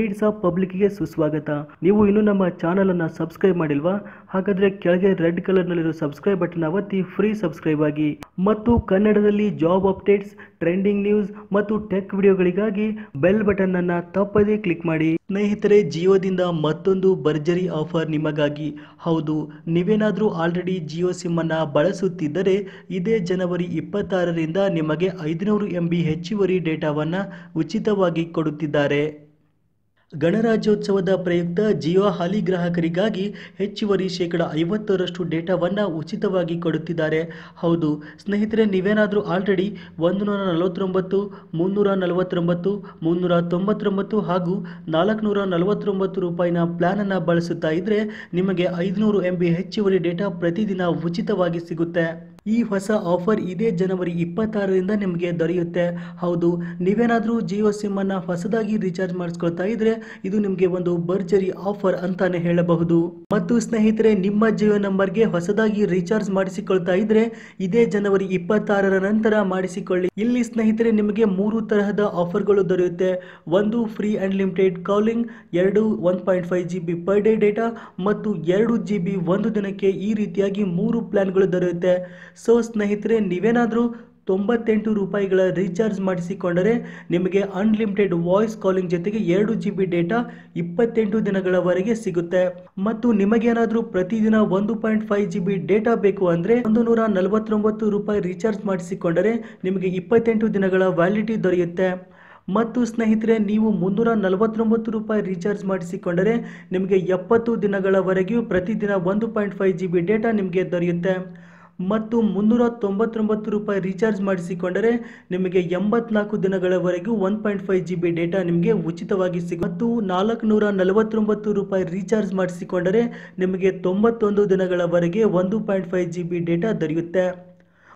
Needs of ಪಬ್ಲಿಕ್ಗೆ ಸುಸ್ವಾಗತ. ನೀವು ಇನ್ನೂ ನಮ್ಮ ಚಾನಲನ್ನು ಸಬ್ಸ್ಕ್ರೈಬ್ ಮಾಡಿಲ್ವಾ? ಹಾಗಾದ್ರೆ ಕೆಳಗೆ ರೆಡ್ ಕಲರ್ನಲ್ಲಿರೋ ಸಬ್ಸ್ಕ್ರೈಬ್ ಬಟನ್ ಒತ್ತಿ ಫ್ರೀ ಸಬ್ಸ್ಕ್ರೈಬ್ ಆಗಿ. ಮತ್ತು ಕನ್ನಡದಲ್ಲಿ ಜಾಬ್ ಅಪ್ಡೇಟ್ಸ್ ಟ್ರೆಂಡಿಂಗ್ ನ್ಯೂಸ್ ಮತ್ತು ಟೆಕ್ ವಿಡಿಯೋಗಳಿಗಾಗಿ ಬೆಲ್ ಬಟನ್ ಅನ್ನ ತಪ್ಪದೇ ಕ್ಲಿಕ್ ಮಾಡಿ. ಸ್ನೇಹಿತರೆ ಜಿಯೋದಿಂದ ಮತ್ತೊಂದು ಭರ್ಜರಿ ಆಫರ್ ನಿಮಗಾಗಿ. ಹೌದು, ನೀವೇನಾದರೂ ಆಲ್ರೆಡಿ ಜಿಯೋ ಸಿಮ್ ಅನ್ನ ಬಳಸುತ್ತಿದ್ದರೆ ಇದೇ ಜನವರಿ ಇಪ್ಪತ್ತಾರರಿಂದ ನಿಮಗೆ ಐದುನೂರು ಎಂ ಬಿ ಹೆಚ್ಚುವರಿ ಡೇಟಾವನ್ನ ಉಚಿತವಾಗಿ ಕೊಡುತ್ತಿದ್ದಾರೆ. ಗಣರಾಜ್ಯೋತ್ಸವದ ಪ್ರಯುಕ್ತ ಜಿಯೋ ಹಾಲಿ ಗ್ರಾಹಕರಿಗಾಗಿ ಹೆಚ್ಚುವರಿ ಶೇಕಡ ಐವತ್ತರಷ್ಟು ಡೇಟಾವನ್ನು ಉಚಿತವಾಗಿ ಕೊಡುತ್ತಿದ್ದಾರೆ. ಹೌದು, ಸ್ನೇಹಿತರೆ, ನೀವೇನಾದರೂ ಆಲ್ರೆಡಿ ಒಂದು ನೂರ ನಲವತ್ತೊಂಬತ್ತು ಮುನ್ನೂರ ನಲವತ್ತೊಂಬತ್ತು ಮುನ್ನೂರ ತೊಂಬತ್ತೊಂಬತ್ತು ಹಾಗೂ ನಾಲ್ಕುನೂರ ನಲವತ್ತೊಂಬತ್ತು ರೂಪಾಯಿನ ಪ್ಲ್ಯಾನನ್ನು ಬಳಸುತ್ತಾ ಇದ್ದರೆ ನಿಮಗೆ ಐದುನೂರು ಎಂ ಬಿ ಹೆಚ್ಚುವರಿ ಡೇಟಾ ಪ್ರತಿದಿನ ಉಚಿತವಾಗಿ ಸಿಗುತ್ತೆ. ಈ ಹೊಸ ಆಫರ್ ಇದೇ ಜನವರಿ ಇಪ್ಪತ್ತಾರರಿಂದ ನಿಮಗೆ ದೊರೆಯುತ್ತೆ. ಹೌದು, ನೀವೇನಾದರೂ ಜಿಯೋ ಸಿಮ್ಮನ್ನು ಹೊಸದಾಗಿ ರೀಚಾರ್ಜ್ ಮಾಡಿಸ್ಕೊಳ್ತಾ ಇದ್ರೆ ಇದು ನಿಮಗೆ ಒಂದು ಭರ್ಜರಿ ಆಫರ್ ಅಂತಾನೆ ಹೇಳಬಹುದು. ಮತ್ತು ಸ್ನೇಹಿತರೆ, ನಿಮ್ಮ ಜಿಯೋ ನಂಬರ್ಗೆ ಹೊಸದಾಗಿ ರೀಚಾರ್ಜ್ ಮಾಡಿಸಿಕೊಳ್ತಾ ಇದ್ರೆ ಇದೇ ಜನವರಿ ಇಪ್ಪತ್ತಾರರ ನಂತರ ಮಾಡಿಸಿಕೊಳ್ಳಿ. ಇಲ್ಲಿ ಸ್ನೇಹಿತರೆ, ನಿಮಗೆ ಮೂರು ತರಹದ ಆಫರ್ಗಳು ದೊರೆಯುತ್ತೆ. ಒಂದು ಫ್ರೀ ಅನ್ಲಿಮಿಟೆಡ್ ಕಾಲಿಂಗ್, ಎರಡು one point five G B per day data ಮತ್ತು ಎರಡು ಜಿ ಬಿ ಒಂದು ದಿನಕ್ಕೆ ಈ ರೀತಿಯಾಗಿ ಮೂರು ಪ್ಲಾನ್ಗಳು ದೊರೆಯುತ್ತೆ. ಸೊ ಸ್ನೇಹಿತರೆ, ನೀವೇನಾದರೂ ತೊಂಬತ್ತೆಂಟು ರೂಪಾಯಿಗಳ ರೀಚಾರ್ಜ್ ಮಾಡಿಸಿಕೊಂಡರೆ ನಿಮಗೆ ಅನ್ಲಿಮಿಟೆಡ್ ವಾಯ್ಸ್ ಕಾಲಿಂಗ್ ಜೊತೆಗೆ ಎರಡು ಜಿ ಬಿ ಡೇಟಾ ಇಪ್ಪತ್ತೆಂಟು ದಿನಗಳವರೆಗೆ ಸಿಗುತ್ತೆ. ಮತ್ತು ನಿಮಗೇನಾದರೂ ಪ್ರತಿದಿನ ಒಂದು point five G B data ಬೇಕು ಅಂದರೆ ಒಂದು ನೂರ ನಲವತ್ತೊಂಬತ್ತು ರೂಪಾಯಿ ರೀಚಾರ್ಜ್ ಮಾಡಿಸಿಕೊಂಡರೆ ನಿಮಗೆ ಇಪ್ಪತ್ತೆಂಟು ದಿನಗಳ ವ್ಯಾಲಿಟಿ ದೊರೆಯುತ್ತೆ. ಮತ್ತು ಸ್ನೇಹಿತರೆ, ನೀವು ಮುನ್ನೂರ ನಲವತ್ತೊಂಬತ್ತು ರೂಪಾಯಿ ರೀಚಾರ್ಜ್ ಮಾಡಿಸಿಕೊಂಡರೆ ನಿಮಗೆ ಎಪ್ಪತ್ತು ದಿನಗಳವರೆಗೂ ಪ್ರತಿದಿನ ಒಂದು point five G B data ನಿಮಗೆ ದೊರೆಯುತ್ತೆ. ಮತ್ತು ಮುನ್ನೂರ ತೊಂಬತ್ತೊಂಬತ್ತು ರೂಪಾಯಿ ರೀಚಾರ್ಜ್ ಮಾಡಿಸಿಕೊಂಡರೆ ನಿಮಗೆ ಎಂಬತ್ನಾಲ್ಕು ದಿನಗಳವರೆಗೂ one point five G B data ನಿಮಗೆ ಉಚಿತವಾಗಿ ಸಿಗುತ್ತೆ ಮತ್ತು ನಾಲ್ಕುನೂರ ನಲವತ್ತೊಂಬತ್ತು ರೂಪಾಯಿ ರೀಚಾರ್ಜ್ ಮಾಡಿಸಿಕೊಂಡರೆ ನಿಮಗೆ ತೊಂಬತ್ತೊಂದು ದಿನಗಳವರೆಗೆ ಒಂದು point five G B data ದೊರೆಯುತ್ತೆ.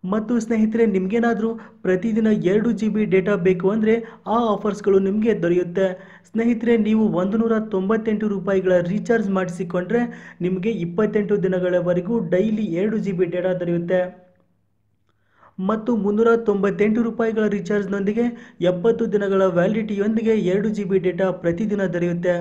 ಮತ್ತು ಸ್ನೇಹಿತರೆ, ನಿಮಗೇನಾದರೂ ಪ್ರತಿದಿನ ಎರಡು ಜಿ ಬಿ ಡೇಟಾ ಬೇಕು ಅಂದರೆ ಆ ಆಫರ್ಸ್ಗಳು ನಿಮಗೆ ದೊರೆಯುತ್ತೆ. ಸ್ನೇಹಿತರೆ, ನೀವು ಒಂದು ನೂರ ತೊಂಬತ್ತೆಂಟು ರೂಪಾಯಿಗಳ ರೀಚಾರ್ಜ್ ಮಾಡಿಸಿಕೊಂಡ್ರೆ ನಿಮಗೆ ಇಪ್ಪತ್ತೆಂಟು ದಿನಗಳವರೆಗೂ ಡೈಲಿ ಎರಡು ಜಿ ಬಿ ಡೇಟಾ ದೊರೆಯುತ್ತೆ. ಮತ್ತು ಮುನ್ನೂರ ತೊಂಬತ್ತೆಂಟು ರೂಪಾಯಿಗಳ ರೀಚಾರ್ಜ್ನೊಂದಿಗೆ ಎಪ್ಪತ್ತು ದಿನಗಳ ವ್ಯಾಲಿಡಿಟಿಯೊಂದಿಗೆ ಎರಡು ಜಿ ಬಿ ಡೇಟಾ ಪ್ರತಿದಿನ ದೊರೆಯುತ್ತೆ.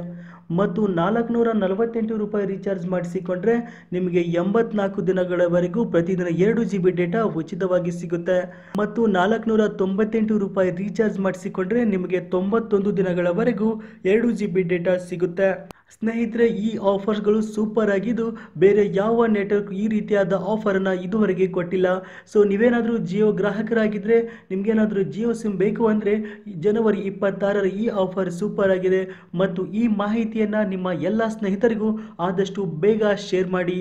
ಮತ್ತು ನಾಲ್ಕುನೂರ ನಲವತ್ತೆಂಟು ರೂಪಾಯಿ ರೀಚಾರ್ಜ್ ಮಾಡಿಸಿಕೊಂಡ್ರೆ ನಿಮಗೆ ಎಂಬತ್ನಾಲ್ಕು ದಿನಗಳವರೆಗೂ ಪ್ರತಿದಿನ ಎರಡು ಜಿ ಬಿ ಡೇಟಾ ಉಚಿತವಾಗಿ ಸಿಗುತ್ತೆ. ಮತ್ತು ನಾಲ್ಕುನೂರ ತೊಂಬತ್ತೆಂಟು ರೂಪಾಯಿ ರೀಚಾರ್ಜ್ ಮಾಡಿಸಿಕೊಂಡ್ರೆ ನಿಮಗೆ ತೊಂಬತ್ತೊಂದು ದಿನಗಳವರೆಗೂ ಎರಡು ಜಿ ಬಿ ಡೇಟಾ ಸಿಗುತ್ತೆ. ಸ್ನೇಹಿತರೆ, ಈ ಆಫರ್ಸ್ಗಳು ಸೂಪರ್ ಆಗಿದ್ದು ಬೇರೆ ಯಾವ ನೆಟ್ವರ್ಕ್ ಈ ರೀತಿಯಾದ ಆಫರನ್ನು ಇದುವರೆಗೆ ಕೊಟ್ಟಿಲ್ಲ. ಸೊ, ನೀವೇನಾದರೂ ಜಿಯೋ ಗ್ರಾಹಕರಾಗಿದ್ದರೆ ನಿಮಗೇನಾದರೂ ಜಿಯೋ ಸಿಮ್ ಬೇಕು ಅಂದರೆ ಜನವರಿ ಇಪ್ಪತ್ತಾರರ ಈ ಆಫರ್ ಸೂಪರ್ ಆಗಿದೆ. ಮತ್ತು ಈ ಮಾಹಿತಿಯನ್ನು ನಿಮ್ಮ ಎಲ್ಲ ಸ್ನೇಹಿತರಿಗೂ ಆದಷ್ಟು ಬೇಗ ಶೇರ್ ಮಾಡಿ.